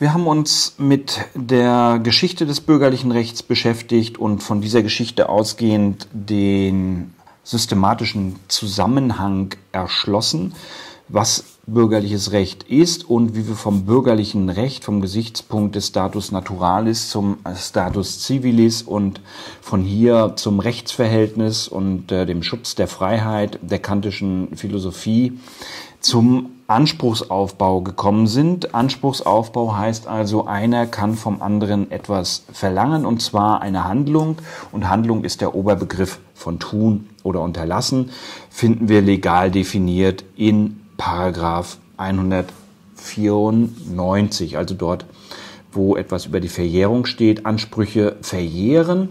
Wir haben uns mit der Geschichte des bürgerlichen Rechts beschäftigt und von dieser Geschichte ausgehend den systematischen Zusammenhang erschlossen, was bürgerliches Recht ist und wie wir vom bürgerlichen Recht, vom Gesichtspunkt des Status Naturalis zum Status Civilis und von hier zum Rechtsverhältnis und äh, dem Schutz der Freiheit der kantischen Philosophie zum Anspruchsaufbau gekommen sind. Anspruchsaufbau heißt also, einer kann vom anderen etwas verlangen und zwar eine Handlung und Handlung ist der Oberbegriff von tun oder unterlassen, finden wir legal definiert in Paragraph 194, also dort, wo etwas über die Verjährung steht, Ansprüche verjähren.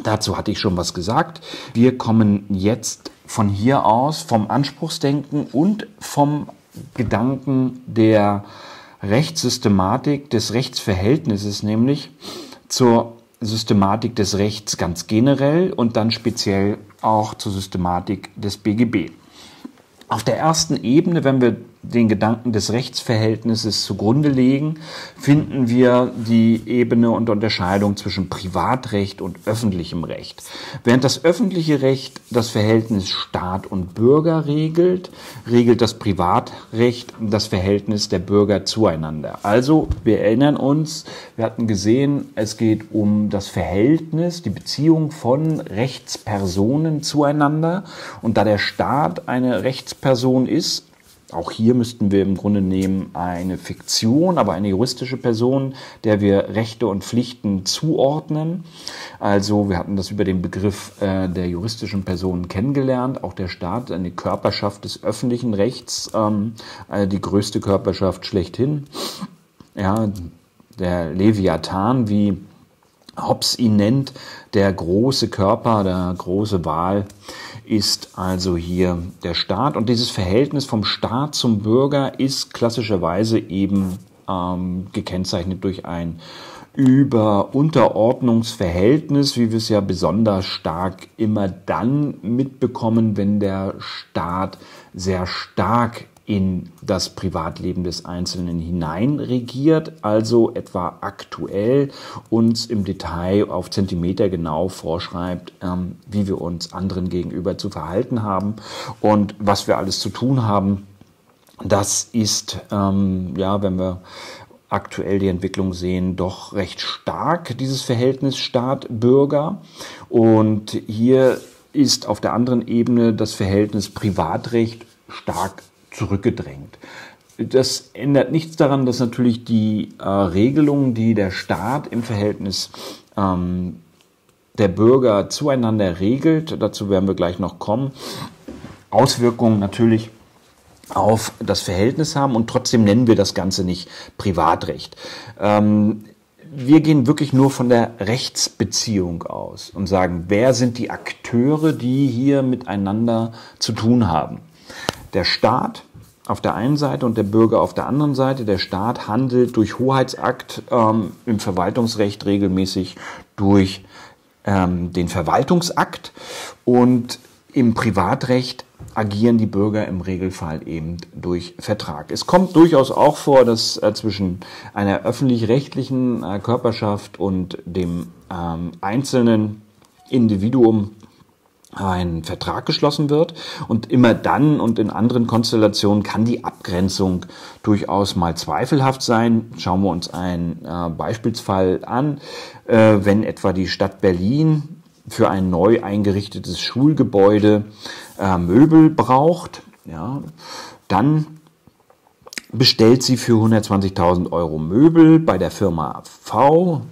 Dazu hatte ich schon was gesagt. Wir kommen jetzt von hier aus vom Anspruchsdenken und vom Gedanken der Rechtssystematik, des Rechtsverhältnisses nämlich zur Systematik des Rechts ganz generell und dann speziell auch zur Systematik des BGB. Auf der ersten Ebene, wenn wir den Gedanken des Rechtsverhältnisses zugrunde legen, finden wir die Ebene und Unterscheidung zwischen Privatrecht und öffentlichem Recht. Während das öffentliche Recht das Verhältnis Staat und Bürger regelt, regelt das Privatrecht das Verhältnis der Bürger zueinander. Also, wir erinnern uns, wir hatten gesehen, es geht um das Verhältnis, die Beziehung von Rechtspersonen zueinander. Und da der Staat eine Rechtsperson ist, auch hier müssten wir im Grunde nehmen eine Fiktion, aber eine juristische Person, der wir Rechte und Pflichten zuordnen. Also wir hatten das über den Begriff äh, der juristischen Personen kennengelernt. Auch der Staat, eine Körperschaft des öffentlichen Rechts, ähm, äh, die größte Körperschaft schlechthin. Ja, der Leviathan, wie Hobbes ihn nennt, der große Körper, der große Wal ist also hier der Staat. Und dieses Verhältnis vom Staat zum Bürger ist klassischerweise eben ähm, gekennzeichnet durch ein Über-Unterordnungsverhältnis, wie wir es ja besonders stark immer dann mitbekommen, wenn der Staat sehr stark in das Privatleben des Einzelnen hinein regiert, also etwa aktuell uns im Detail auf Zentimeter genau vorschreibt, ähm, wie wir uns anderen gegenüber zu verhalten haben und was wir alles zu tun haben. Das ist, ähm, ja, wenn wir aktuell die Entwicklung sehen, doch recht stark, dieses Verhältnis Staat-Bürger. Und hier ist auf der anderen Ebene das Verhältnis Privatrecht stark zurückgedrängt. Das ändert nichts daran, dass natürlich die äh, Regelungen, die der Staat im Verhältnis ähm, der Bürger zueinander regelt, dazu werden wir gleich noch kommen, Auswirkungen natürlich auf das Verhältnis haben und trotzdem nennen wir das Ganze nicht Privatrecht. Ähm, wir gehen wirklich nur von der Rechtsbeziehung aus und sagen, wer sind die Akteure, die hier miteinander zu tun haben der Staat auf der einen Seite und der Bürger auf der anderen Seite. Der Staat handelt durch Hoheitsakt ähm, im Verwaltungsrecht regelmäßig durch ähm, den Verwaltungsakt und im Privatrecht agieren die Bürger im Regelfall eben durch Vertrag. Es kommt durchaus auch vor, dass äh, zwischen einer öffentlich-rechtlichen äh, Körperschaft und dem ähm, einzelnen Individuum ein Vertrag geschlossen wird. Und immer dann und in anderen Konstellationen kann die Abgrenzung durchaus mal zweifelhaft sein. Schauen wir uns einen äh, Beispielsfall an. Äh, wenn etwa die Stadt Berlin für ein neu eingerichtetes Schulgebäude äh, Möbel braucht, ja, dann bestellt sie für 120.000 Euro Möbel bei der Firma V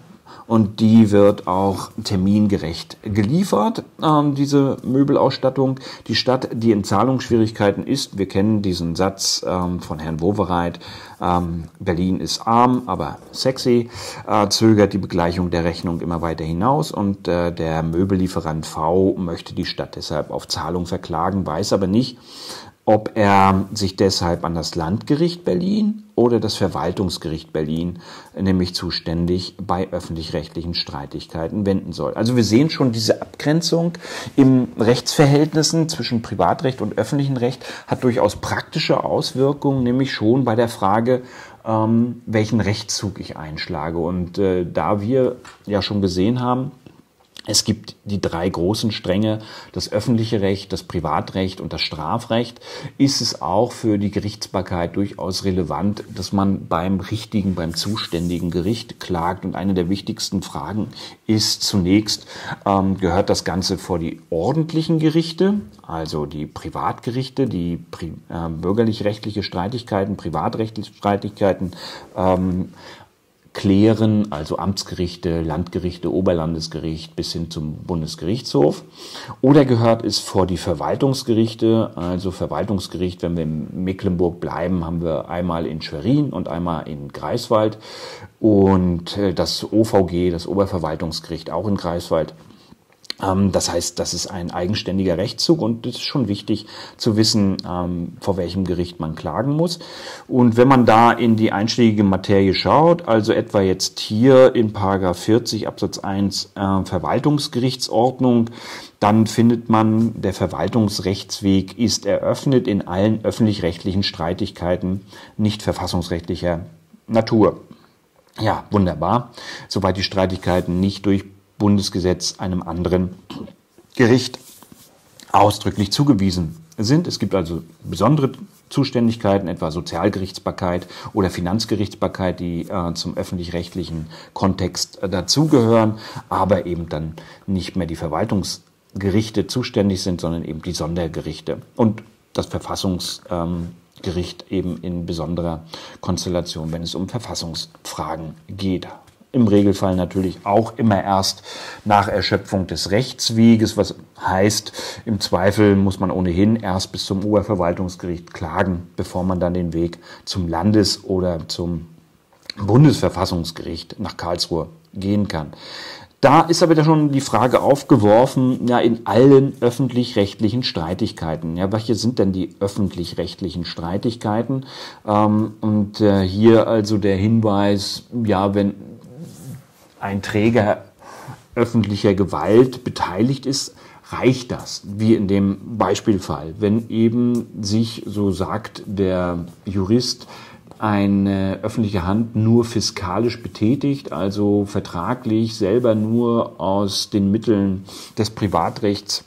und die wird auch termingerecht geliefert, ähm, diese Möbelausstattung. Die Stadt, die in Zahlungsschwierigkeiten ist, wir kennen diesen Satz ähm, von Herrn Wowereit, ähm, Berlin ist arm, aber sexy, äh, zögert die Begleichung der Rechnung immer weiter hinaus und äh, der Möbellieferant V möchte die Stadt deshalb auf Zahlung verklagen, weiß aber nicht, ob er sich deshalb an das Landgericht Berlin oder das Verwaltungsgericht Berlin, nämlich zuständig bei öffentlich-rechtlichen Streitigkeiten, wenden soll. Also wir sehen schon diese Abgrenzung im Rechtsverhältnissen zwischen Privatrecht und öffentlichem Recht hat durchaus praktische Auswirkungen, nämlich schon bei der Frage, ähm, welchen Rechtszug ich einschlage. Und äh, da wir ja schon gesehen haben, es gibt die drei großen Stränge, das öffentliche Recht, das Privatrecht und das Strafrecht. Ist es auch für die Gerichtsbarkeit durchaus relevant, dass man beim richtigen, beim zuständigen Gericht klagt. Und eine der wichtigsten Fragen ist zunächst, ähm, gehört das Ganze vor die ordentlichen Gerichte, also die Privatgerichte, die pri äh, bürgerlich-rechtliche Streitigkeiten, privatrechtliche Streitigkeiten, ähm, klären, also Amtsgerichte, Landgerichte, Oberlandesgericht bis hin zum Bundesgerichtshof. Oder gehört es vor die Verwaltungsgerichte, also Verwaltungsgericht, wenn wir in Mecklenburg bleiben, haben wir einmal in Schwerin und einmal in Greifswald und äh, das OVG, das Oberverwaltungsgericht auch in Greifswald. Ähm, das heißt, das ist ein eigenständiger Rechtszug und es ist schon wichtig zu wissen, ähm, vor welchem Gericht man klagen muss. Und wenn man da in die einschlägige Materie schaut, also etwa jetzt hier in Paragraph 40 Absatz 1 äh, Verwaltungsgerichtsordnung, dann findet man, der Verwaltungsrechtsweg ist eröffnet in allen öffentlich-rechtlichen Streitigkeiten nicht verfassungsrechtlicher Natur. Ja, wunderbar. Soweit die Streitigkeiten nicht durch Bundesgesetz einem anderen Gericht ausdrücklich zugewiesen sind. Es gibt also besondere Zuständigkeiten, etwa Sozialgerichtsbarkeit oder Finanzgerichtsbarkeit, die äh, zum öffentlich-rechtlichen Kontext äh, dazugehören, aber eben dann nicht mehr die Verwaltungsgerichte zuständig sind, sondern eben die Sondergerichte. Und das Verfassungsgericht ähm, eben in besonderer Konstellation, wenn es um Verfassungsfragen geht im Regelfall natürlich auch immer erst nach Erschöpfung des Rechtsweges, was heißt, im Zweifel muss man ohnehin erst bis zum Oberverwaltungsgericht klagen, bevor man dann den Weg zum Landes- oder zum Bundesverfassungsgericht nach Karlsruhe gehen kann. Da ist aber schon die Frage aufgeworfen, ja, in allen öffentlich-rechtlichen Streitigkeiten. Ja, welche sind denn die öffentlich-rechtlichen Streitigkeiten? Ähm, und äh, hier also der Hinweis, ja, wenn ein Träger öffentlicher Gewalt beteiligt ist, reicht das, wie in dem Beispielfall. Wenn eben sich, so sagt der Jurist, eine öffentliche Hand nur fiskalisch betätigt, also vertraglich selber nur aus den Mitteln des Privatrechts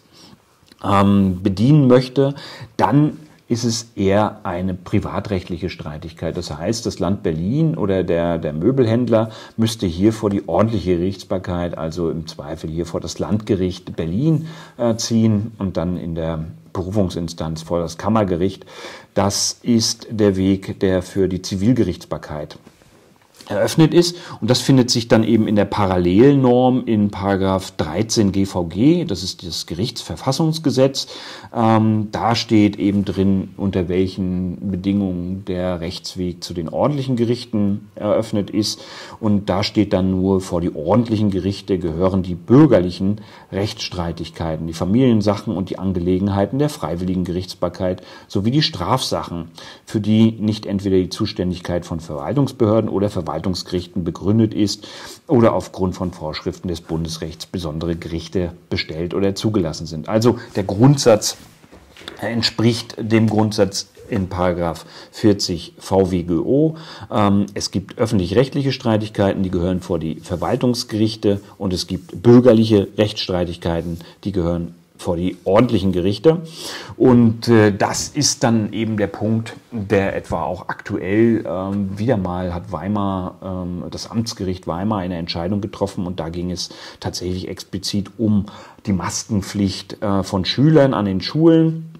ähm, bedienen möchte, dann ist es eher eine privatrechtliche Streitigkeit. Das heißt, das Land Berlin oder der, der Möbelhändler müsste hier vor die ordentliche Gerichtsbarkeit, also im Zweifel hier vor das Landgericht Berlin äh, ziehen und dann in der Berufungsinstanz vor das Kammergericht. Das ist der Weg, der für die Zivilgerichtsbarkeit eröffnet ist. Und das findet sich dann eben in der Parallelnorm in Paragraph 13 GVG, das ist das Gerichtsverfassungsgesetz. Ähm, da steht eben drin, unter welchen Bedingungen der Rechtsweg zu den ordentlichen Gerichten eröffnet ist. Und da steht dann nur, vor die ordentlichen Gerichte gehören die bürgerlichen Rechtsstreitigkeiten, die Familiensachen und die Angelegenheiten der freiwilligen Gerichtsbarkeit sowie die Strafsachen, für die nicht entweder die Zuständigkeit von Verwaltungsbehörden oder Verwaltungsbehörden Verwaltungsgerichten begründet ist oder aufgrund von Vorschriften des Bundesrechts besondere Gerichte bestellt oder zugelassen sind. Also der Grundsatz entspricht dem Grundsatz in Paragraph 40 VWGO. Ähm, es gibt öffentlich-rechtliche Streitigkeiten, die gehören vor die Verwaltungsgerichte und es gibt bürgerliche Rechtsstreitigkeiten, die gehören vor die ordentlichen Gerichte. Und äh, das ist dann eben der Punkt, der etwa auch aktuell ähm, wieder mal hat Weimar, ähm, das Amtsgericht Weimar eine Entscheidung getroffen und da ging es tatsächlich explizit um die Maskenpflicht äh, von Schülern an den Schulen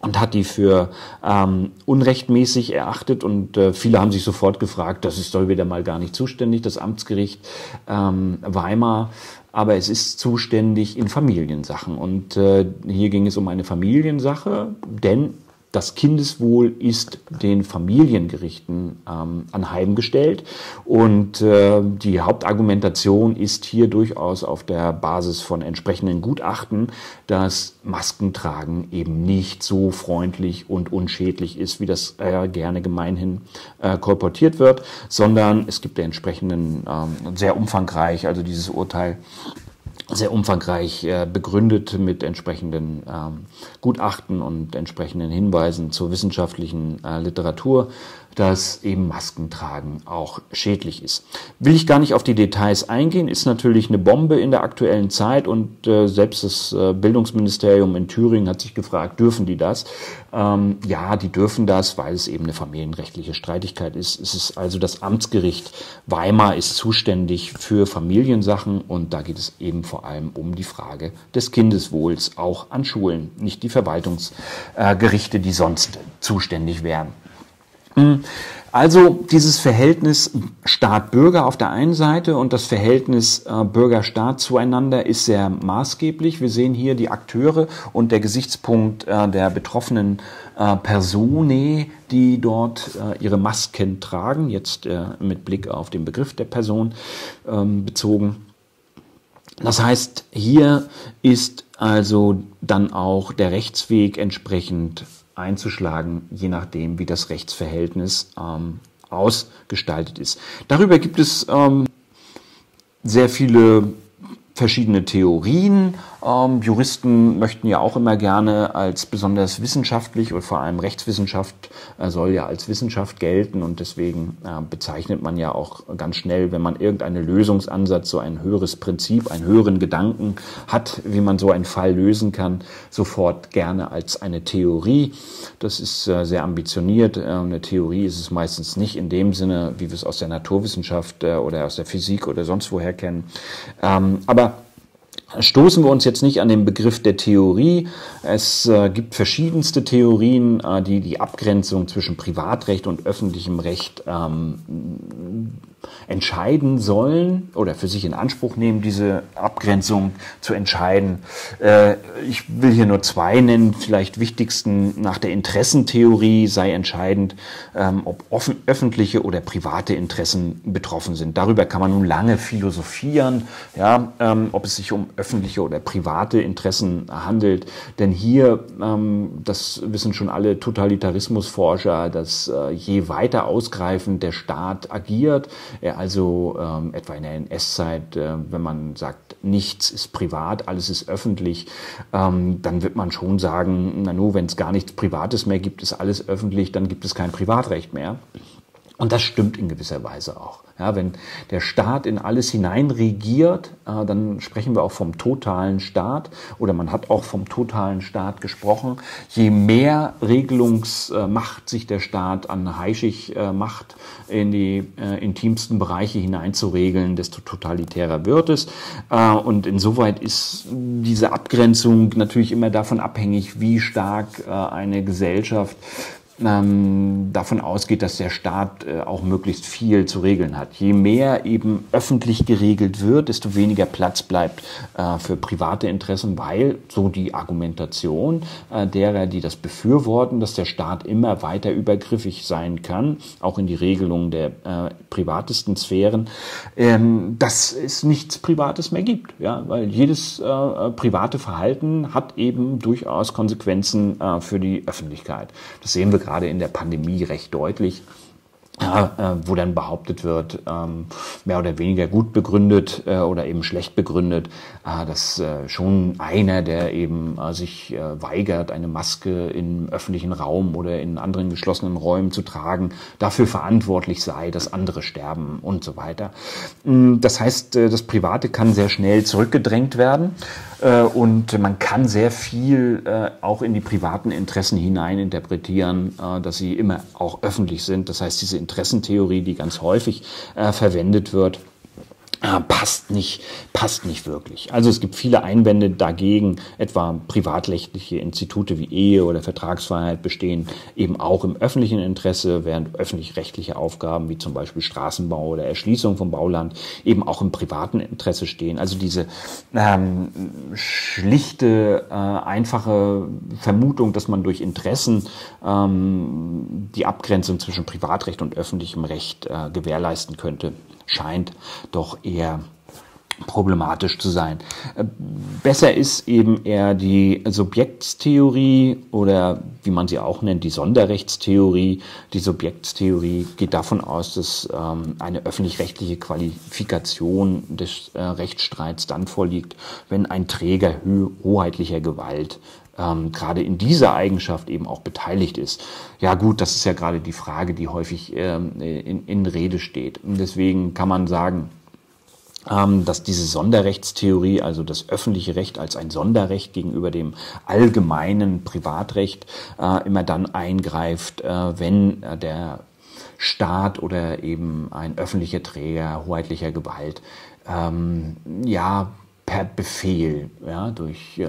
und hat die für ähm, unrechtmäßig erachtet und äh, viele haben sich sofort gefragt, das ist doch wieder mal gar nicht zuständig, das Amtsgericht ähm, Weimar aber es ist zuständig in Familiensachen. Und äh, hier ging es um eine Familiensache, denn das Kindeswohl ist den Familiengerichten ähm, anheimgestellt. Und äh, die Hauptargumentation ist hier durchaus auf der Basis von entsprechenden Gutachten, dass Maskentragen eben nicht so freundlich und unschädlich ist, wie das äh, gerne gemeinhin äh, kolportiert wird, sondern es gibt der entsprechenden ähm, sehr umfangreich, also dieses Urteil sehr umfangreich äh, begründet mit entsprechenden ähm, Gutachten und entsprechenden Hinweisen zur wissenschaftlichen äh, Literatur dass eben Maskentragen auch schädlich ist. Will ich gar nicht auf die Details eingehen, ist natürlich eine Bombe in der aktuellen Zeit und äh, selbst das äh, Bildungsministerium in Thüringen hat sich gefragt, dürfen die das? Ähm, ja, die dürfen das, weil es eben eine familienrechtliche Streitigkeit ist. Es ist also das Amtsgericht Weimar ist zuständig für Familiensachen und da geht es eben vor allem um die Frage des Kindeswohls auch an Schulen, nicht die Verwaltungsgerichte, die sonst zuständig wären. Hm. Also dieses Verhältnis Staat-Bürger auf der einen Seite und das Verhältnis äh, Bürger-Staat zueinander ist sehr maßgeblich. Wir sehen hier die Akteure und der Gesichtspunkt äh, der betroffenen äh, die dort äh, ihre Masken tragen, jetzt mit Blick auf den Begriff der Person ähm, bezogen. Das heißt, hier ist also dann auch der Rechtsweg entsprechend einzuschlagen, je nachdem, wie das Rechtsverhältnis ähm, ausgestaltet ist. Darüber gibt es ähm, sehr viele verschiedene Theorien. Ähm, Juristen möchten ja auch immer gerne als besonders wissenschaftlich oder vor allem Rechtswissenschaft äh, soll ja als Wissenschaft gelten und deswegen äh, bezeichnet man ja auch ganz schnell, wenn man irgendeinen Lösungsansatz, so ein höheres Prinzip, einen höheren Gedanken hat, wie man so einen Fall lösen kann, sofort gerne als eine Theorie. Das ist äh, sehr ambitioniert. Äh, eine Theorie ist es meistens nicht in dem Sinne, wie wir es aus der Naturwissenschaft äh, oder aus der Physik oder sonst woher kennen. Ähm, aber stoßen wir uns jetzt nicht an den Begriff der Theorie. Es äh, gibt verschiedenste Theorien, äh, die die Abgrenzung zwischen Privatrecht und öffentlichem Recht ähm, entscheiden sollen oder für sich in Anspruch nehmen, diese Abgrenzung zu entscheiden. Äh, ich will hier nur zwei nennen. Vielleicht wichtigsten nach der Interessentheorie sei entscheidend, ähm, ob offen, öffentliche oder private Interessen betroffen sind. Darüber kann man nun lange philosophieren, ja, ähm, ob es sich um öffentliche oder private Interessen handelt. Denn hier, ähm, das wissen schon alle Totalitarismusforscher, dass äh, je weiter ausgreifend der Staat agiert, er also ähm, etwa in der NS-Zeit, äh, wenn man sagt, nichts ist privat, alles ist öffentlich, ähm, dann wird man schon sagen, na nur, wenn es gar nichts Privates mehr gibt, ist alles öffentlich, dann gibt es kein Privatrecht mehr. Und das stimmt in gewisser Weise auch. Ja, wenn der Staat in alles hineinregiert, äh, dann sprechen wir auch vom totalen Staat oder man hat auch vom totalen Staat gesprochen. Je mehr Regelungsmacht sich der Staat an Heischig äh, macht, in die äh, intimsten Bereiche hineinzuregeln, desto totalitärer wird es. Äh, und insoweit ist diese Abgrenzung natürlich immer davon abhängig, wie stark äh, eine Gesellschaft ähm, davon ausgeht, dass der Staat äh, auch möglichst viel zu regeln hat. Je mehr eben öffentlich geregelt wird, desto weniger Platz bleibt äh, für private Interessen, weil so die Argumentation äh, derer, die das befürworten, dass der Staat immer weiter übergriffig sein kann, auch in die Regelung der äh, privatesten Sphären, ähm, dass es nichts Privates mehr gibt. Ja? Weil jedes äh, private Verhalten hat eben durchaus Konsequenzen äh, für die Öffentlichkeit. Das sehen wir gerade gerade in der Pandemie recht deutlich. Äh, wo dann behauptet wird, ähm, mehr oder weniger gut begründet äh, oder eben schlecht begründet, dass äh, schon einer, der eben äh, sich äh, weigert, eine Maske im öffentlichen Raum oder in anderen geschlossenen Räumen zu tragen, dafür verantwortlich sei, dass andere sterben und so weiter. Mm, das heißt, das Private kann sehr schnell zurückgedrängt werden. Und man kann sehr viel auch in die privaten Interessen hinein interpretieren, dass sie immer auch öffentlich sind. Das heißt, diese Interessentheorie, die ganz häufig verwendet wird, äh, passt nicht, passt nicht wirklich. Also es gibt viele Einwände dagegen, etwa privatrechtliche Institute wie Ehe oder Vertragsfreiheit bestehen eben auch im öffentlichen Interesse, während öffentlich-rechtliche Aufgaben wie zum Beispiel Straßenbau oder Erschließung vom Bauland eben auch im privaten Interesse stehen. Also diese ähm, schlichte, äh, einfache Vermutung, dass man durch Interessen ähm, die Abgrenzung zwischen Privatrecht und öffentlichem Recht äh, gewährleisten könnte, scheint doch eher problematisch zu sein. Äh, besser ist eben eher die Subjektstheorie oder wie man sie auch nennt, die Sonderrechtstheorie. Die Subjektstheorie geht davon aus, dass ähm, eine öffentlich-rechtliche Qualifikation des äh, Rechtsstreits dann vorliegt, wenn ein Träger hoheitlicher Gewalt ähm, gerade in dieser Eigenschaft eben auch beteiligt ist. Ja gut, das ist ja gerade die Frage, die häufig ähm, in, in Rede steht. Und deswegen kann man sagen, ähm, dass diese Sonderrechtstheorie, also das öffentliche Recht als ein Sonderrecht gegenüber dem allgemeinen Privatrecht, äh, immer dann eingreift, äh, wenn äh, der Staat oder eben ein öffentlicher Träger hoheitlicher Gewalt ähm, ja per Befehl, ja, durch äh,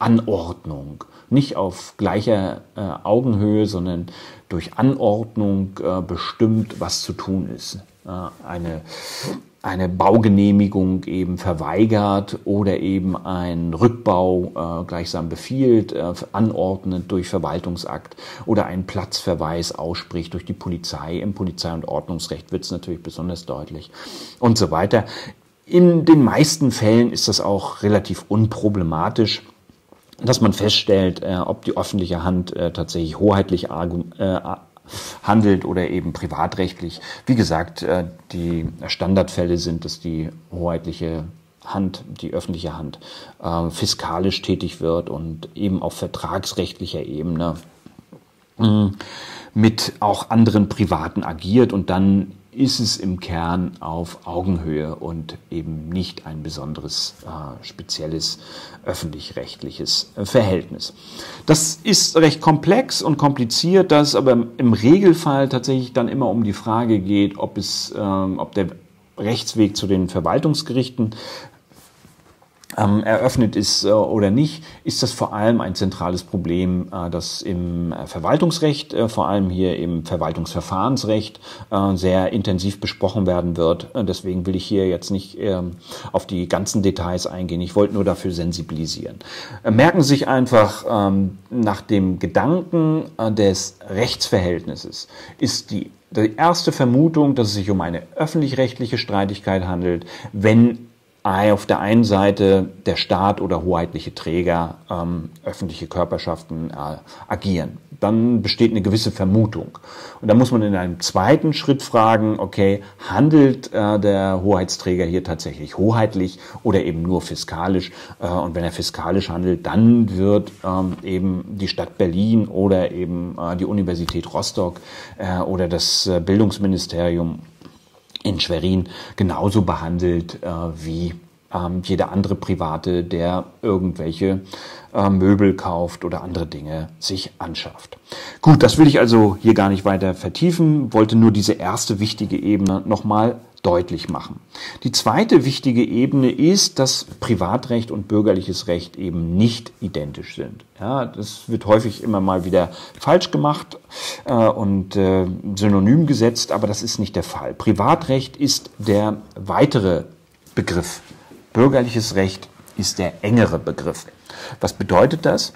Anordnung, nicht auf gleicher äh, Augenhöhe, sondern durch Anordnung äh, bestimmt, was zu tun ist. Äh, eine eine Baugenehmigung eben verweigert oder eben ein Rückbau äh, gleichsam befiehlt, äh, anordnet durch Verwaltungsakt oder einen Platzverweis ausspricht durch die Polizei. Im Polizei- und Ordnungsrecht wird es natürlich besonders deutlich und so weiter. In den meisten Fällen ist das auch relativ unproblematisch dass man feststellt, äh, ob die öffentliche Hand äh, tatsächlich hoheitlich äh, handelt oder eben privatrechtlich. Wie gesagt, äh, die Standardfälle sind, dass die hoheitliche Hand, die öffentliche Hand, äh, fiskalisch tätig wird und eben auf vertragsrechtlicher Ebene mm, mit auch anderen Privaten agiert und dann ist es im Kern auf Augenhöhe und eben nicht ein besonderes äh, spezielles öffentlich-rechtliches Verhältnis. Das ist recht komplex und kompliziert, dass aber im Regelfall tatsächlich dann immer um die Frage geht, ob es, ähm, ob der Rechtsweg zu den Verwaltungsgerichten ähm, eröffnet ist äh, oder nicht, ist das vor allem ein zentrales Problem, äh, das im äh, Verwaltungsrecht, äh, vor allem hier im Verwaltungsverfahrensrecht, äh, sehr intensiv besprochen werden wird. Äh, deswegen will ich hier jetzt nicht ähm, auf die ganzen Details eingehen. Ich wollte nur dafür sensibilisieren. merken Sie sich einfach ähm, nach dem Gedanken des Rechtsverhältnisses ist die die erste Vermutung, dass es sich um eine öffentlich-rechtliche Streitigkeit handelt, wenn auf der einen Seite der Staat oder hoheitliche Träger, ähm, öffentliche Körperschaften äh, agieren. Dann besteht eine gewisse Vermutung. Und da muss man in einem zweiten Schritt fragen, okay, handelt äh, der Hoheitsträger hier tatsächlich hoheitlich oder eben nur fiskalisch? Äh, und wenn er fiskalisch handelt, dann wird ähm, eben die Stadt Berlin oder eben äh, die Universität Rostock äh, oder das äh, Bildungsministerium in Schwerin genauso behandelt äh, wie ähm, jeder andere Private, der irgendwelche äh, Möbel kauft oder andere Dinge sich anschafft. Gut, das will ich also hier gar nicht weiter vertiefen, wollte nur diese erste wichtige Ebene nochmal deutlich machen. Die zweite wichtige Ebene ist, dass Privatrecht und bürgerliches Recht eben nicht identisch sind. Ja, das wird häufig immer mal wieder falsch gemacht äh, und äh, synonym gesetzt, aber das ist nicht der Fall. Privatrecht ist der weitere Begriff. Bürgerliches Recht ist der engere Begriff. Was bedeutet das?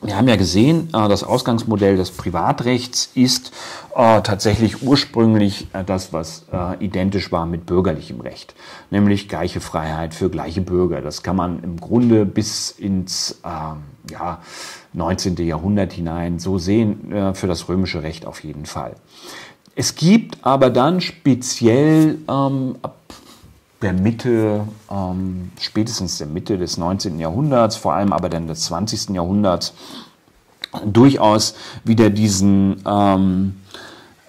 Wir haben ja gesehen, äh, das Ausgangsmodell des Privatrechts ist äh, tatsächlich ursprünglich äh, das, was identisch war mit bürgerlichem Recht, nämlich gleiche Freiheit für gleiche Bürger. Das kann man im Grunde bis ins ähm, ja, 19. Jahrhundert hinein so sehen, für das römische Recht auf jeden Fall. Es gibt aber dann speziell ähm, ab der Mitte, ähm, spätestens der Mitte des 19. Jahrhunderts, vor allem aber dann des 20. Jahrhunderts, durchaus wieder diesen ähm,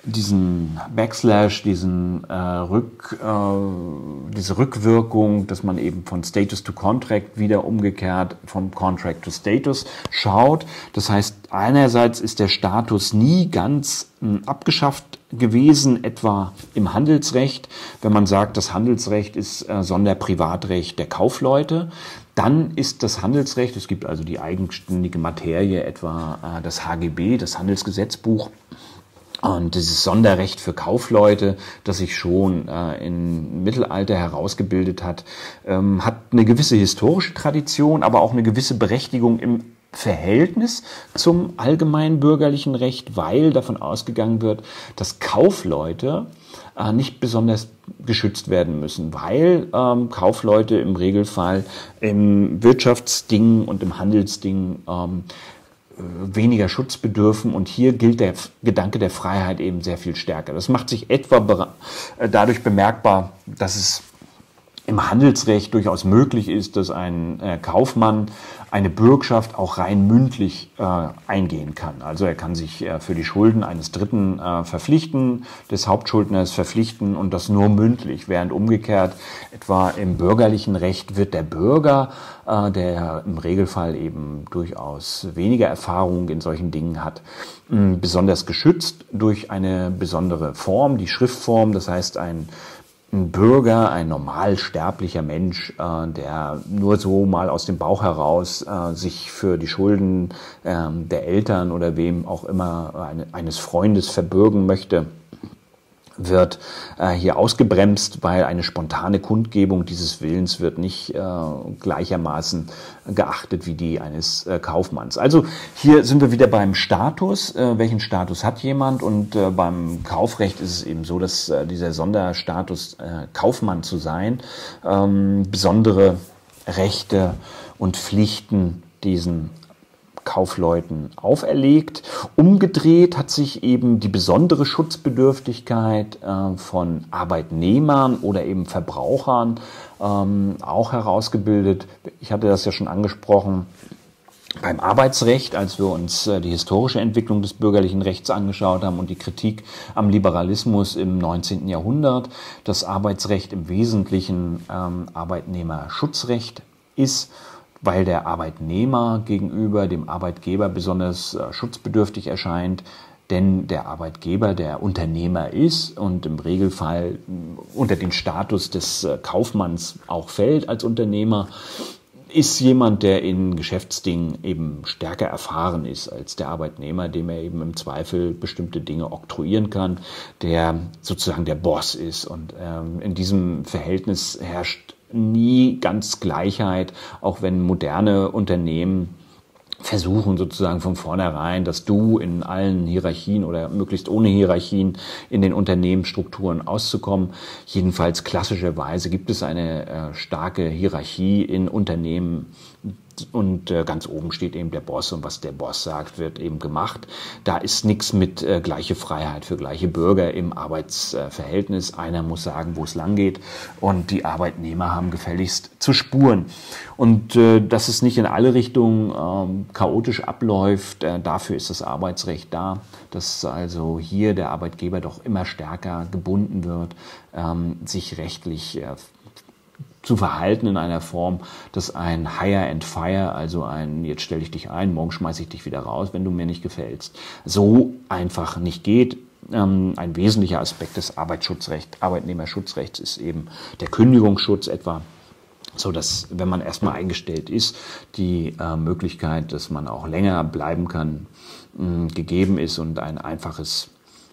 diesen Backslash, diesen, äh, Rück, äh, diese Rückwirkung, dass man eben von Status to Contract wieder umgekehrt vom Contract to Status schaut. Das heißt, einerseits ist der Status nie ganz äh, abgeschafft gewesen, etwa im Handelsrecht. Wenn man sagt, das Handelsrecht ist äh, Sonderprivatrecht der Kaufleute, dann ist das Handelsrecht, es gibt also die eigenständige Materie, etwa äh, das HGB, das Handelsgesetzbuch, und dieses Sonderrecht für Kaufleute, das sich schon äh, im Mittelalter herausgebildet hat, ähm, hat eine gewisse historische Tradition, aber auch eine gewisse Berechtigung im Verhältnis zum allgemeinen bürgerlichen Recht, weil davon ausgegangen wird, dass Kaufleute äh, nicht besonders geschützt werden müssen, weil ähm, Kaufleute im Regelfall im Wirtschaftsding und im Handelsding ähm, äh, weniger Schutz bedürfen. Und hier gilt der Gedanke der Freiheit eben sehr viel stärker. Das macht sich etwa äh, dadurch bemerkbar, dass es im Handelsrecht durchaus möglich ist, dass ein äh, Kaufmann eine Bürgschaft auch rein mündlich äh, eingehen kann. Also er kann sich äh, für die Schulden eines Dritten äh, verpflichten, des Hauptschuldners verpflichten und das nur mündlich, während umgekehrt etwa im bürgerlichen Recht wird der Bürger, äh, der im Regelfall eben durchaus weniger Erfahrung in solchen Dingen hat, besonders geschützt durch eine besondere Form, die Schriftform, das heißt ein ein Bürger, ein normalsterblicher Mensch, äh, der nur so mal aus dem Bauch heraus äh, sich für die Schulden äh, der Eltern oder wem auch immer eine, eines Freundes verbürgen möchte, wird äh, hier ausgebremst, weil eine spontane Kundgebung dieses Willens wird nicht äh, gleichermaßen geachtet wie die eines äh, Kaufmanns. Also hier sind wir wieder beim Status. Äh, welchen Status hat jemand? Und äh, beim Kaufrecht ist es eben so, dass äh, dieser Sonderstatus Kaufmann zu sein ähm, besondere Rechte und Pflichten diesen Kaufleuten auferlegt. Umgedreht hat sich eben die besondere Schutzbedürftigkeit äh, von Arbeitnehmern oder eben Verbrauchern ähm, auch herausgebildet. Ich hatte das ja schon angesprochen. Beim Arbeitsrecht, als wir uns äh, die historische Entwicklung des bürgerlichen Rechts angeschaut haben und die Kritik am Liberalismus im 19. Jahrhundert, das Arbeitsrecht im Wesentlichen ähm, Arbeitnehmerschutzrecht ist weil der Arbeitnehmer gegenüber dem Arbeitgeber besonders äh, schutzbedürftig erscheint, denn der Arbeitgeber der Unternehmer ist und im Regelfall äh, unter den Status des äh, Kaufmanns auch fällt als Unternehmer, ist jemand, der in Geschäftsdingen eben stärker erfahren ist als der Arbeitnehmer, dem er eben im Zweifel bestimmte Dinge oktroyieren kann, der sozusagen der Boss ist. Und ähm, in diesem Verhältnis herrscht nie ganz Gleichheit, auch wenn moderne Unternehmen versuchen sozusagen von vornherein, dass du in allen Hierarchien oder möglichst ohne Hierarchien in den Unternehmensstrukturen auszukommen. Jedenfalls klassischerweise gibt es eine äh, starke Hierarchie in Unternehmen, und äh, ganz oben steht eben der Boss und was der Boss sagt, wird eben gemacht. Da ist nichts mit äh, gleiche Freiheit für gleiche Bürger im Arbeitsverhältnis. Einer muss sagen, wo es lang geht und die Arbeitnehmer haben gefälligst zu spuren. Und äh, dass es nicht in alle Richtungen ähm, chaotisch abläuft, äh, dafür ist das Arbeitsrecht da, dass also hier der Arbeitgeber doch immer stärker gebunden wird, ähm, sich rechtlich äh, zu verhalten in einer Form, dass ein Hire and Fire, also ein jetzt stelle ich dich ein, morgen schmeiße ich dich wieder raus, wenn du mir nicht gefällst, so einfach nicht geht. Ähm, ein wesentlicher Aspekt des Arbeitsschutzrechts, Arbeitnehmerschutzrechts ist eben der Kündigungsschutz etwa so dass, wenn man erstmal eingestellt ist, die äh, Möglichkeit, dass man auch länger bleiben kann, mh, gegeben ist und ein einfaches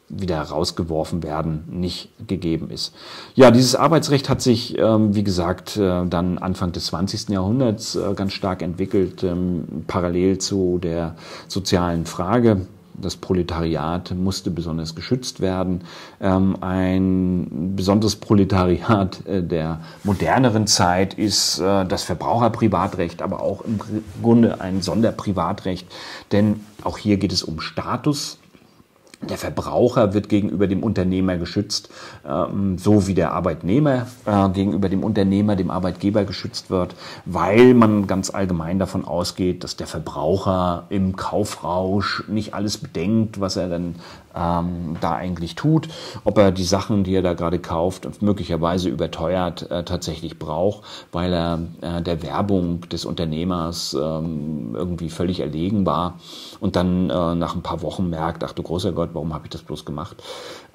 wieder rausgeworfen werden, nicht gegeben ist. Ja, dieses Arbeitsrecht hat sich, ähm, wie gesagt, äh, dann Anfang des 20. Jahrhunderts äh, ganz stark entwickelt, ähm, parallel zu der sozialen Frage. Das Proletariat musste besonders geschützt werden. Ähm, ein besonderes Proletariat äh, der moderneren Zeit ist das Verbraucherprivatrecht, aber auch im Grunde ein Sonderprivatrecht, denn auch hier geht es um Status der Verbraucher wird gegenüber dem Unternehmer geschützt, ähm, so wie der Arbeitnehmer äh, gegenüber dem Unternehmer, dem Arbeitgeber geschützt wird, weil man ganz allgemein davon ausgeht, dass der Verbraucher im Kaufrausch nicht alles bedenkt, was er dann ähm, da eigentlich tut, ob er die Sachen, die er da gerade kauft und möglicherweise überteuert, äh, tatsächlich braucht, weil er äh, der Werbung des Unternehmers ähm, irgendwie völlig erlegen war und dann nach ein paar Wochen merkt, ach du großer Gott, warum habe ich das bloß gemacht?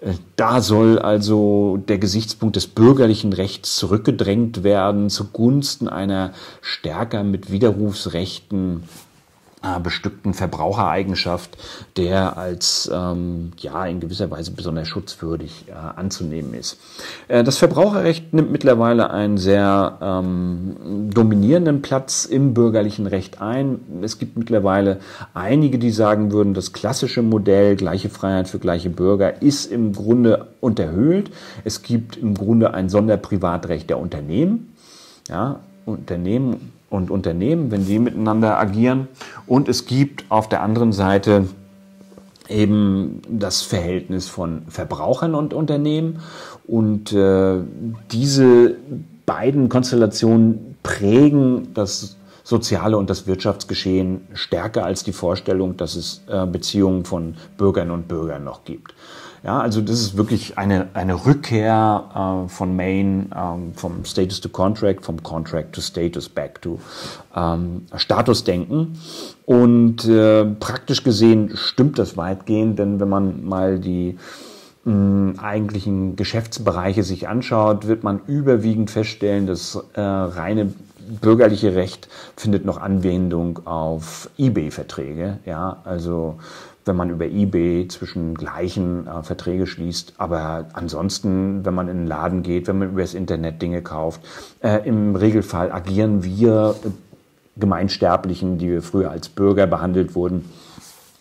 Äh, da soll also der Gesichtspunkt des bürgerlichen Rechts zurückgedrängt werden zugunsten einer stärker mit Widerrufsrechten bestückten Verbrauchereigenschaft, der als ähm, ja in gewisser Weise besonders schutzwürdig äh, anzunehmen ist. Äh, das Verbraucherrecht nimmt mittlerweile einen sehr ähm, dominierenden Platz im bürgerlichen Recht ein. Es gibt mittlerweile einige, die sagen würden, das klassische Modell gleiche Freiheit für gleiche Bürger ist im Grunde unterhöhlt. Es gibt im Grunde ein Sonderprivatrecht der Unternehmen. Ja, Unternehmen und Unternehmen, wenn die miteinander agieren. Und es gibt auf der anderen Seite eben das Verhältnis von Verbrauchern und Unternehmen. Und äh, diese beiden Konstellationen prägen das soziale und das Wirtschaftsgeschehen stärker als die Vorstellung, dass es äh, Beziehungen von Bürgern und Bürgern noch gibt. Ja, also das ist wirklich eine, eine Rückkehr äh, von Main ähm, vom Status to Contract, vom Contract to Status back to ähm, Statusdenken. Und äh, praktisch gesehen stimmt das weitgehend, denn wenn man mal die mh, eigentlichen Geschäftsbereiche sich anschaut, wird man überwiegend feststellen, dass äh, reine bürgerliche Recht findet noch Anwendung auf eBay-Verträge. Ja, also wenn man über eBay zwischen gleichen äh, Verträge schließt. Aber ansonsten, wenn man in den Laden geht, wenn man über das Internet Dinge kauft, äh, im Regelfall agieren wir äh, Gemeinsterblichen, die wir früher als Bürger behandelt wurden,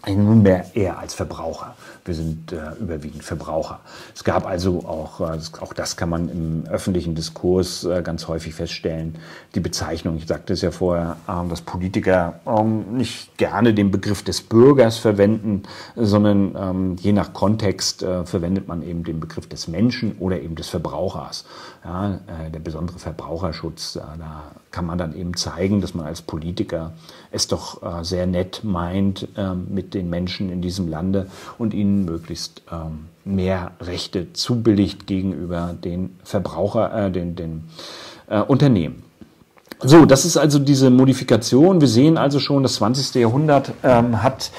nunmehr eher als Verbraucher. Wir sind äh, überwiegend Verbraucher. Es gab also auch, äh, auch das kann man im öffentlichen Diskurs äh, ganz häufig feststellen, die Bezeichnung, ich sagte es ja vorher, äh, dass Politiker ähm, nicht gerne den Begriff des Bürgers verwenden, sondern ähm, je nach Kontext äh, verwendet man eben den Begriff des Menschen oder eben des Verbrauchers. Ja, äh, der besondere Verbraucherschutz, da kann man dann eben zeigen, dass man als Politiker es doch sehr nett meint ähm, mit den Menschen in diesem Lande und ihnen ihnen möglichst ähm, mehr Rechte zubilligt gegenüber den Verbraucher, äh, den, den äh, Unternehmen. So, das ist also diese Modifikation. Wir sehen also schon, das 20. Jahrhundert ähm, hat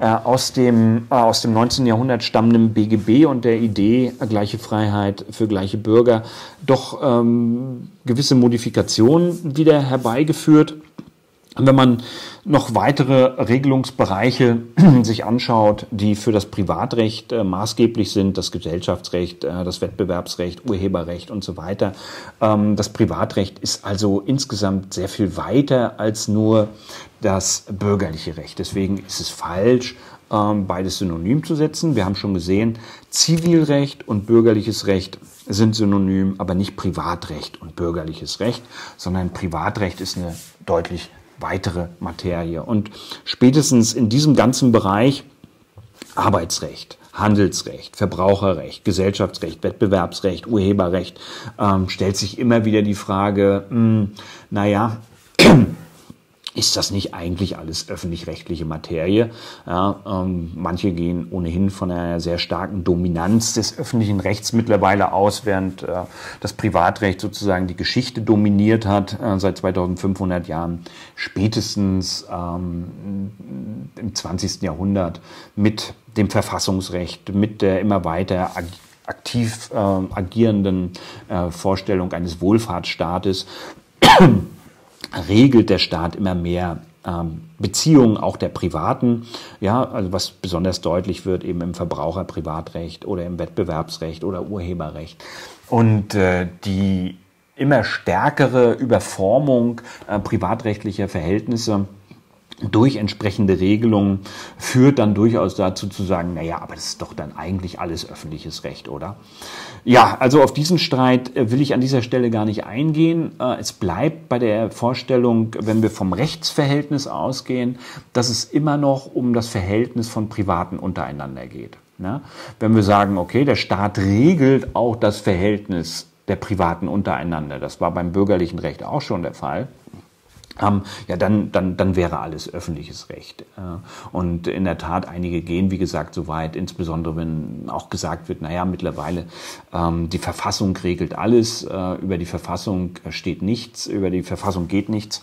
äh, aus, dem, äh, aus dem 19. Jahrhundert stammenden BGB und der Idee äh, gleiche Freiheit für gleiche Bürger doch ähm, gewisse Modifikationen wieder herbeigeführt. Wenn man noch weitere Regelungsbereiche sich anschaut, die für das Privatrecht äh, maßgeblich sind, das Gesellschaftsrecht, äh, das Wettbewerbsrecht, Urheberrecht und so weiter. Ähm, das Privatrecht ist also insgesamt sehr viel weiter als nur das bürgerliche Recht. Deswegen ist es falsch, ähm, beides synonym zu setzen. Wir haben schon gesehen, Zivilrecht und bürgerliches Recht sind synonym, aber nicht Privatrecht und bürgerliches Recht, sondern Privatrecht ist eine deutlich weitere Materie. Und spätestens in diesem ganzen Bereich Arbeitsrecht, Handelsrecht, Verbraucherrecht, Gesellschaftsrecht, Wettbewerbsrecht, Urheberrecht ähm, stellt sich immer wieder die Frage, mh, hm, naja, ist das nicht eigentlich alles öffentlich-rechtliche Materie? Ja, ähm, manche gehen ohnehin von einer sehr starken Dominanz des öffentlichen Rechts mittlerweile aus, während äh, das Privatrecht sozusagen die Geschichte dominiert hat äh, seit 2500 Jahren, spätestens ähm, im 20. Jahrhundert mit dem Verfassungsrecht, mit der immer weiter aktiv äh, agierenden Vorstellung eines Wohlfahrtsstaates regelt der Staat immer mehr ähm, Beziehungen auch der Privaten, ja, also was besonders deutlich wird eben im Verbraucherprivatrecht oder im Wettbewerbsrecht oder Urheberrecht. Und äh, die immer stärkere Überformung äh, privatrechtlicher Verhältnisse durch entsprechende Regelungen führt dann durchaus dazu zu sagen, naja, aber das ist doch dann eigentlich alles öffentliches Recht, oder? Ja, also auf diesen Streit äh, will ich an dieser Stelle gar nicht eingehen. Äh, es bleibt bei der Vorstellung, wenn wir vom Rechtsverhältnis ausgehen, dass es immer noch um das Verhältnis von Privaten untereinander geht. Ne? Wenn wir sagen, okay, der Staat regelt auch das Verhältnis der Privaten untereinander, das war beim bürgerlichen Recht auch schon der Fall, ja, dann, dann, dann wäre alles öffentliches Recht. Äh, und in der Tat, einige gehen, wie gesagt, so weit, insbesondere wenn auch gesagt wird, naja, mittlerweile ähm, die Verfassung regelt alles, äh, über die Verfassung steht nichts, über die Verfassung geht nichts.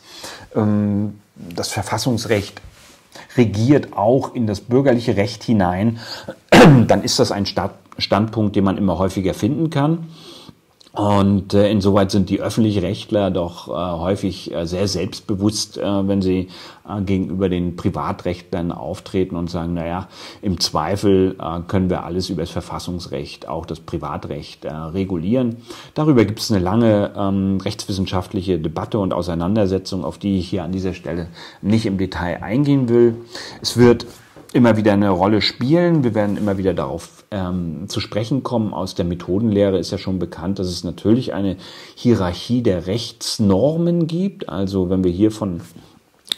Ähm, das Verfassungsrecht regiert auch in das bürgerliche Recht hinein, dann ist das ein Standpunkt, den man immer häufiger finden kann. Und äh, insoweit sind die öffentlichen Rechtler doch äh, häufig äh, sehr selbstbewusst, äh, wenn sie äh, gegenüber den Privatrechtlern auftreten und sagen, naja, im Zweifel äh, können wir alles über das Verfassungsrecht, auch das Privatrecht äh, regulieren. Darüber gibt es eine lange ähm, rechtswissenschaftliche Debatte und Auseinandersetzung, auf die ich hier an dieser Stelle nicht im Detail eingehen will. Es wird immer wieder eine Rolle spielen. Wir werden immer wieder darauf ähm, zu sprechen kommen. Aus der Methodenlehre ist ja schon bekannt, dass es natürlich eine Hierarchie der Rechtsnormen gibt. Also wenn wir hier von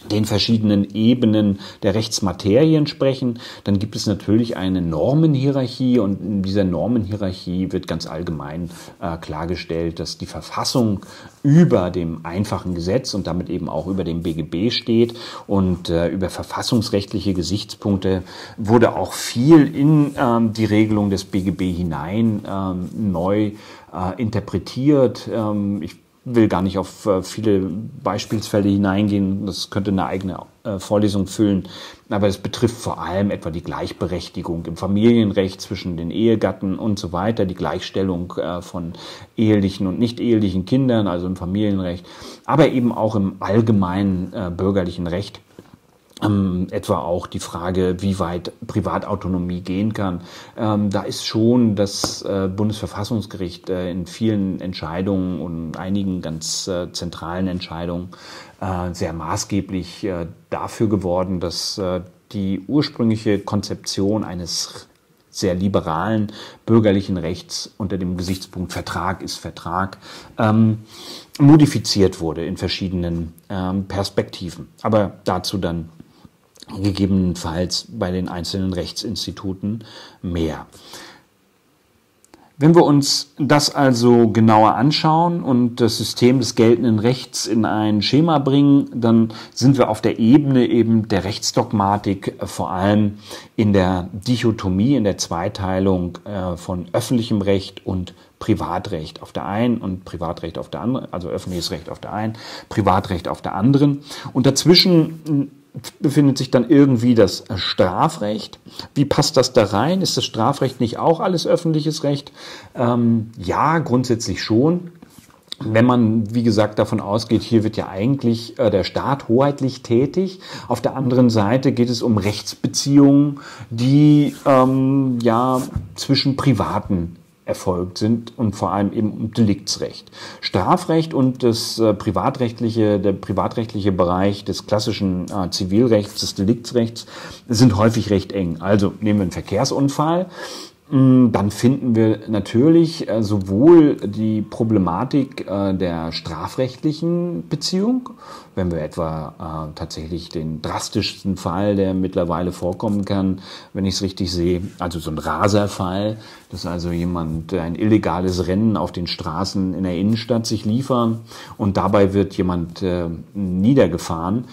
den verschiedenen Ebenen der Rechtsmaterien sprechen, dann gibt es natürlich eine Normenhierarchie und in dieser Normenhierarchie wird ganz allgemein äh, klargestellt, dass die Verfassung über dem einfachen Gesetz und damit eben auch über dem BGB steht und äh, über verfassungsrechtliche Gesichtspunkte wurde auch viel in ähm, die Regelung des BGB hinein ähm, neu äh, interpretiert. Ähm, ich will gar nicht auf äh, viele Beispielsfälle hineingehen. Das könnte eine eigene äh, Vorlesung füllen. Aber es betrifft vor allem etwa die Gleichberechtigung im Familienrecht zwischen den Ehegatten und so weiter, die Gleichstellung äh, von ehelichen und nicht ehelichen Kindern, also im Familienrecht, aber eben auch im allgemeinen bürgerlichen Recht ähm, etwa auch die Frage, wie weit Privatautonomie gehen kann. Ähm, da ist schon das äh, Bundesverfassungsgericht äh, in vielen Entscheidungen und einigen ganz äh, zentralen Entscheidungen äh, sehr maßgeblich äh, dafür geworden, dass äh, die ursprüngliche Konzeption eines sehr liberalen bürgerlichen Rechts unter dem Gesichtspunkt Vertrag ist Vertrag ähm, modifiziert wurde in verschiedenen ähm, Perspektiven. Aber dazu dann gegebenenfalls bei den einzelnen Rechtsinstituten mehr. Wenn wir uns das also genauer anschauen und das System des geltenden Rechts in ein Schema bringen, dann sind wir auf der Ebene eben der Rechtsdogmatik äh, vor allem in der Dichotomie, in der Zweiteilung äh, von öffentlichem Recht und Privatrecht auf der einen und Privatrecht auf der anderen, also öffentliches Recht auf der einen, Privatrecht auf der anderen. Und dazwischen befindet sich dann irgendwie das Strafrecht. Wie passt das da rein? Ist das Strafrecht nicht auch alles öffentliches Recht? Ähm, ja, grundsätzlich schon. Wenn man, wie gesagt, davon ausgeht, hier wird ja eigentlich äh, der Staat hoheitlich tätig. Auf der anderen Seite geht es um Rechtsbeziehungen, die ähm, ja zwischen Privaten erfolgt sind und vor allem eben um Deliktsrecht. Strafrecht und das äh, privatrechtliche, der privatrechtliche Bereich des klassischen äh, Zivilrechts, des Deliktsrechts sind häufig recht eng. Also nehmen wir einen Verkehrsunfall dann finden wir natürlich äh, sowohl die Problematik äh, der strafrechtlichen Beziehung, wenn wir etwa äh, tatsächlich den drastischsten Fall, der mittlerweile vorkommen kann, wenn ich es richtig sehe, also so ein Raserfall, dass also jemand ein illegales Rennen auf den Straßen in der Innenstadt sich liefern und dabei wird jemand niedergefahren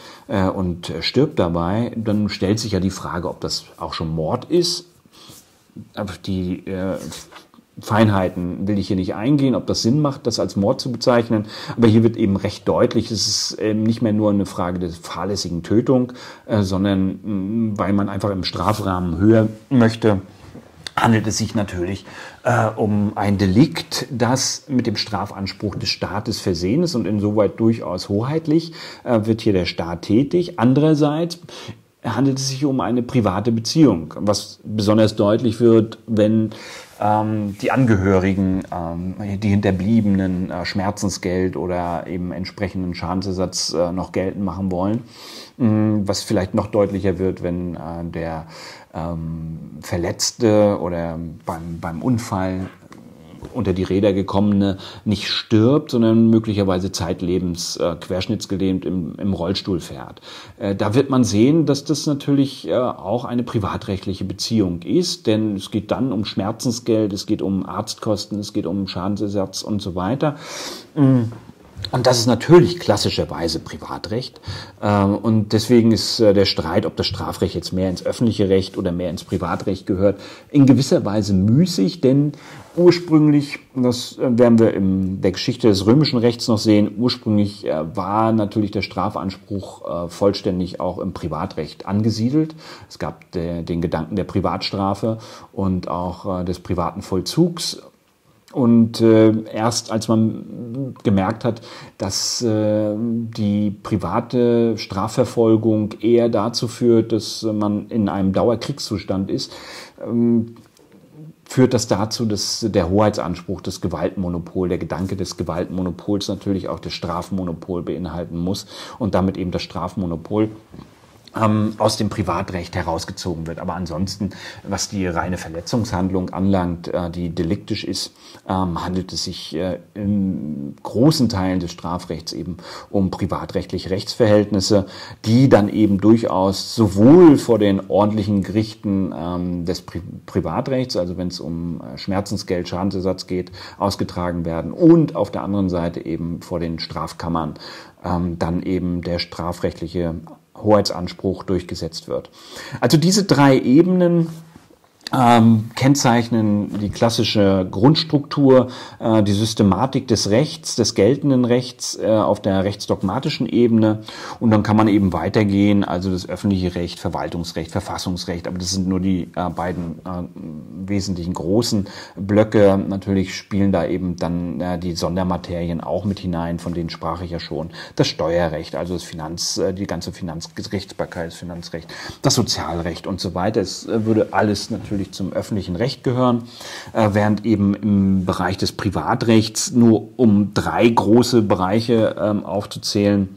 und stirbt dabei, dann stellt sich ja die Frage, ob das auch schon Mord ist die äh, Feinheiten will ich hier nicht eingehen, ob das Sinn macht, das als Mord zu bezeichnen. Aber hier wird eben recht deutlich, es ist eben nicht mehr nur eine Frage der fahrlässigen Tötung, äh, sondern mh, mm, weil man einfach im Strafrahmen höher möchte, handelt es sich natürlich äh, um ein Delikt, das mit dem Strafanspruch des Staates versehen ist und insoweit durchaus hoheitlich äh, wird hier der Staat tätig. Andererseits handelt es sich um eine private Beziehung, was besonders deutlich wird, wenn ähm, die Angehörigen, ähm, die Hinterbliebenen äh, Schmerzensgeld oder eben entsprechenden Schadensersatz äh, noch geltend machen wollen. Ähm, was vielleicht noch deutlicher wird, wenn äh, der ähm, Verletzte oder beim, beim Unfall unter die Räder gekommene nicht stirbt, sondern möglicherweise zeitlebens äh, querschnittsgelähmt im, im Rollstuhl fährt. Äh, da wird man sehen, dass das natürlich äh, auch eine privatrechtliche Beziehung ist, denn es geht dann um Schmerzensgeld, es geht um Arztkosten, es geht um Schadensersatz und so weiter. Mhm. Und das ist natürlich klassischerweise Privatrecht. Ähm, und deswegen ist äh, der Streit, ob das Strafrecht jetzt mehr ins öffentliche Recht oder mehr ins Privatrecht gehört, in gewisser Weise müßig, denn ursprünglich, das äh, werden wir in der Geschichte des römischen Rechts noch sehen, ursprünglich äh, war natürlich der Strafanspruch vollständig auch im Privatrecht angesiedelt. Es gab den Gedanken der Privatstrafe und auch des privaten Vollzugs und äh, erst als man gemerkt hat, dass äh, die private Strafverfolgung eher dazu führt, dass man in einem Dauerkriegszustand ist, ähm, führt das dazu, dass der Hoheitsanspruch, das Gewaltmonopol, der Gedanke des Gewaltmonopols natürlich auch das Strafmonopol beinhalten muss und damit eben das Strafmonopol ähm, aus dem Privatrecht herausgezogen wird. Aber ansonsten, was die reine Verletzungshandlung anlangt, äh, die deliktisch ist, ähm, handelt es sich äh, in großen Teilen des Strafrechts eben um privatrechtliche Rechtsverhältnisse, die dann eben durchaus sowohl vor den ordentlichen Gerichten ähm, des Pri Privatrechts, also wenn es um äh, Schmerzensgeld, Schadensersatz geht, ausgetragen werden und auf der anderen Seite eben vor den Strafkammern ähm, dann eben der strafrechtliche Hoheitsanspruch durchgesetzt wird. Also diese drei Ebenen ähm, kennzeichnen die klassische Grundstruktur, äh, die Systematik des Rechts, des geltenden Rechts äh, auf der rechtsdogmatischen Ebene. Und dann kann man eben weitergehen, also das öffentliche Recht, Verwaltungsrecht, Verfassungsrecht. Aber das sind nur die äh, beiden äh, wesentlichen großen Blöcke. Natürlich spielen da eben dann äh, die Sondermaterien auch mit hinein, von denen sprach ich ja schon. Das Steuerrecht, also das Finanz, äh, die ganze Finanzgerichtsbarkeit, das Finanzrecht, das Sozialrecht und so weiter. Es würde alles natürlich natürlich zum öffentlichen Recht gehören, äh, während eben im Bereich des Privatrechts nur um drei große Bereiche ähm, aufzuzählen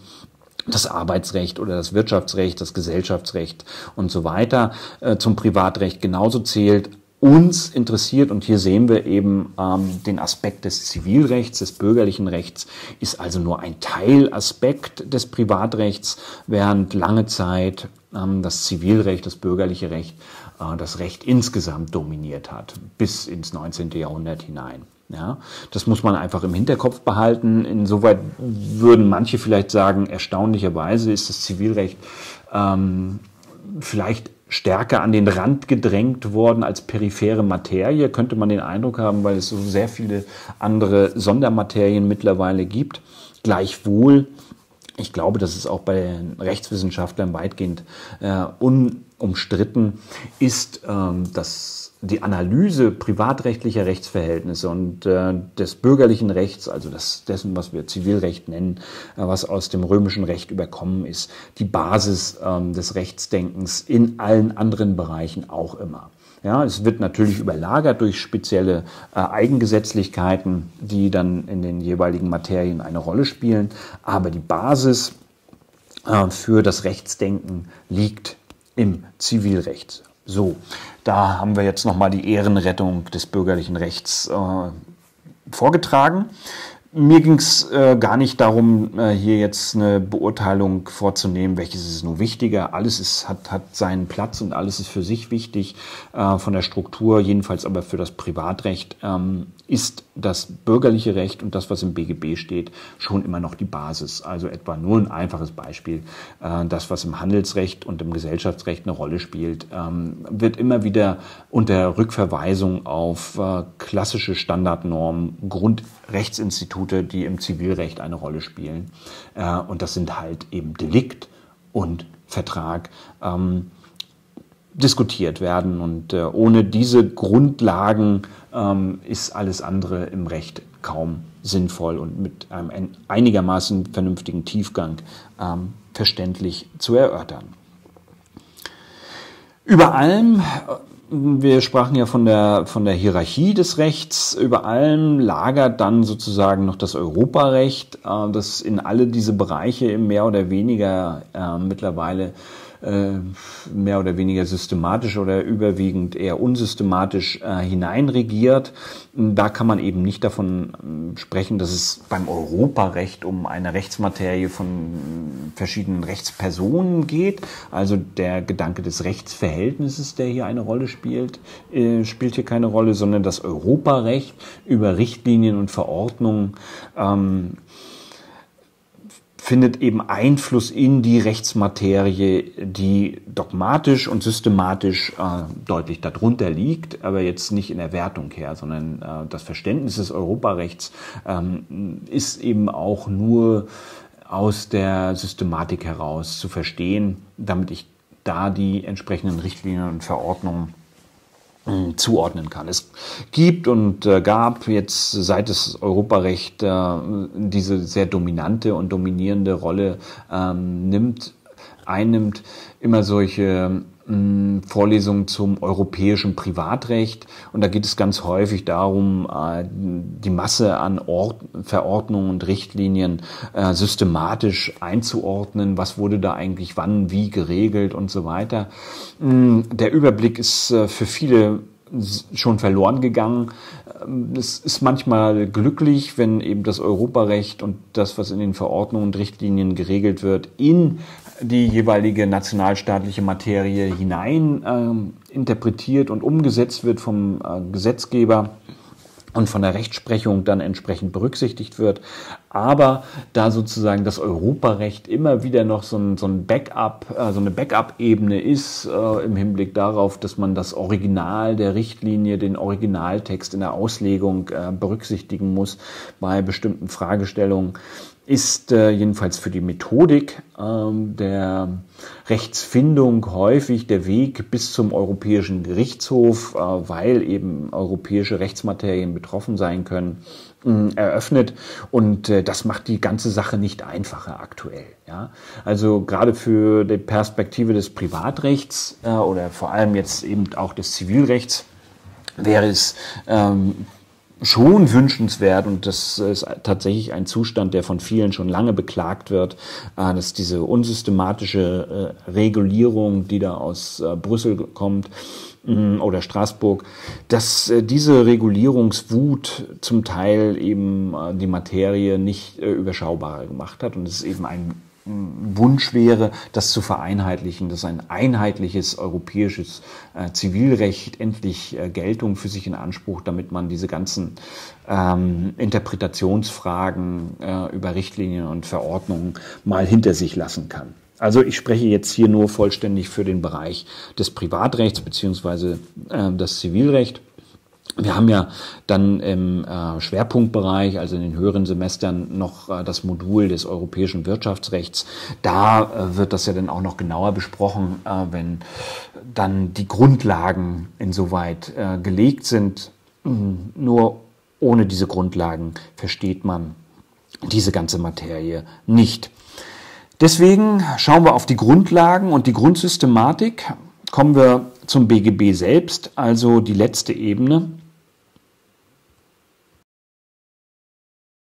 das Arbeitsrecht oder das Wirtschaftsrecht, das Gesellschaftsrecht und so weiter äh, zum Privatrecht genauso zählt. Uns interessiert, und hier sehen wir eben ähm, den Aspekt des Zivilrechts, des bürgerlichen Rechts, ist also nur ein Teilaspekt des Privatrechts, während lange Zeit ähm, das Zivilrecht, das bürgerliche Recht das Recht insgesamt dominiert hat, bis ins 19. Jahrhundert hinein. Ja, das muss man einfach im Hinterkopf behalten. Insoweit würden manche vielleicht sagen, erstaunlicherweise ist das Zivilrecht ähm, vielleicht stärker an den Rand gedrängt worden als periphere Materie, könnte man den Eindruck haben, weil es so sehr viele andere Sondermaterien mittlerweile gibt. Gleichwohl, ich glaube, dass es auch bei den Rechtswissenschaftlern weitgehend äh, un umstritten ist, ähm, dass die Analyse privatrechtlicher Rechtsverhältnisse und äh, des bürgerlichen Rechts, also das, dessen, was wir Zivilrecht nennen, äh, was aus dem römischen Recht überkommen ist, die Basis ähm, des Rechtsdenkens in allen anderen Bereichen auch immer. Ja, es wird natürlich überlagert durch spezielle äh, Eigengesetzlichkeiten, die dann in den jeweiligen Materien eine Rolle spielen, aber die Basis äh, für das Rechtsdenken liegt im Zivilrecht. So, da haben wir jetzt nochmal die Ehrenrettung des bürgerlichen Rechts äh, vorgetragen. Mir ging es äh, gar nicht darum, äh, hier jetzt eine Beurteilung vorzunehmen, welches ist nun wichtiger. Alles ist, hat, hat seinen Platz und alles ist für sich wichtig äh, von der Struktur, jedenfalls aber für das Privatrecht ähm, ist das bürgerliche Recht und das, was im BGB steht, schon immer noch die Basis. Also etwa nur ein einfaches Beispiel. Äh, das, was im Handelsrecht und im Gesellschaftsrecht eine Rolle spielt, ähm, wird immer wieder unter Rückverweisung auf äh, klassische Standardnormen, Grundrechtsinstitute, die im Zivilrecht eine Rolle spielen. Äh, und das sind halt eben Delikt und Vertrag. Ähm, diskutiert werden. Und äh, ohne diese Grundlagen ähm, ist alles andere im Recht kaum sinnvoll und mit einem einigermaßen vernünftigen Tiefgang ähm, verständlich zu erörtern. Über allem, äh, wir sprachen ja von der, von der Hierarchie des Rechts, über allem lagert dann sozusagen noch das Europarecht, äh, das in alle diese Bereiche mehr oder weniger äh, mittlerweile mehr oder weniger systematisch oder überwiegend eher unsystematisch äh, hineinregiert. Da kann man eben nicht davon ähm, sprechen, dass es beim Europarecht um eine Rechtsmaterie von verschiedenen Rechtspersonen geht. Also der Gedanke des Rechtsverhältnisses, der hier eine Rolle spielt, äh, spielt hier keine Rolle, sondern das Europarecht über Richtlinien und Verordnungen ähm, findet eben Einfluss in die Rechtsmaterie, die dogmatisch und systematisch äh, deutlich darunter liegt, aber jetzt nicht in der Wertung her, sondern äh, das Verständnis des Europarechts ähm, ist eben auch nur aus der Systematik heraus zu verstehen, damit ich da die entsprechenden Richtlinien und Verordnungen zuordnen kann. Es gibt und äh, gab jetzt seit das Europarecht äh, diese sehr dominante und dominierende Rolle ähm, nimmt, einnimmt, immer solche Vorlesungen zum europäischen Privatrecht. Und da geht es ganz häufig darum, äh, die Masse an Verordnungen und Richtlinien äh, systematisch einzuordnen. Was wurde da eigentlich wann, wie geregelt und so weiter. Der Überblick ist äh, für viele schon verloren gegangen. Ähm, es ist manchmal glücklich, wenn eben das Europarecht und das, was in den Verordnungen und Richtlinien geregelt wird, in die jeweilige nationalstaatliche Materie hinein äh, interpretiert und umgesetzt wird vom äh, Gesetzgeber und von der Rechtsprechung dann entsprechend berücksichtigt wird. Aber da sozusagen das Europarecht immer wieder noch so ein, so ein Backup, äh, so eine Backup-Ebene ist äh, im Hinblick darauf, dass man das Original der Richtlinie, den Originaltext in der Auslegung äh, berücksichtigen muss bei bestimmten Fragestellungen, ist äh, jedenfalls für die Methodik ähm, der Rechtsfindung häufig der Weg bis zum Europäischen Gerichtshof, äh, weil eben europäische Rechtsmaterien betroffen sein können, äh, eröffnet. Und äh, das macht die ganze Sache nicht einfacher aktuell. Ja? Also gerade für die Perspektive des Privatrechts äh, oder vor allem jetzt eben auch des Zivilrechts wäre es ähm, schon wünschenswert und das ist tatsächlich ein Zustand, der von vielen schon lange beklagt wird, äh, dass diese unsystematische äh, Regulierung, die da aus äh, Brüssel kommt mm, oder Straßburg, dass diese Regulierungswut zum Teil eben die Materie nicht überschaubarer gemacht hat und es ist eben ein Wunsch wäre, das zu vereinheitlichen, dass ein einheitliches europäisches äh, Zivilrecht endlich äh, Geltung für sich in Anspruch, damit man diese ganzen ähm, Interpretationsfragen äh, über Richtlinien und Verordnungen mal hinter sich lassen kann. Also ich spreche jetzt hier nur vollständig für den Bereich des Privatrechts beziehungsweise äh, das Zivilrecht. Wir haben ja dann im äh, Schwerpunktbereich, also in den höheren Semestern, noch äh, das Modul des europäischen Wirtschaftsrechts. Da äh, wird das ja dann auch noch genauer besprochen, wenn dann die Grundlagen insoweit gelegt sind. Mhm. Nur ohne diese Grundlagen versteht man diese ganze Materie nicht. Deswegen schauen wir auf die Grundlagen und die Grundsystematik. Kommen wir zum BGB selbst, also die letzte Ebene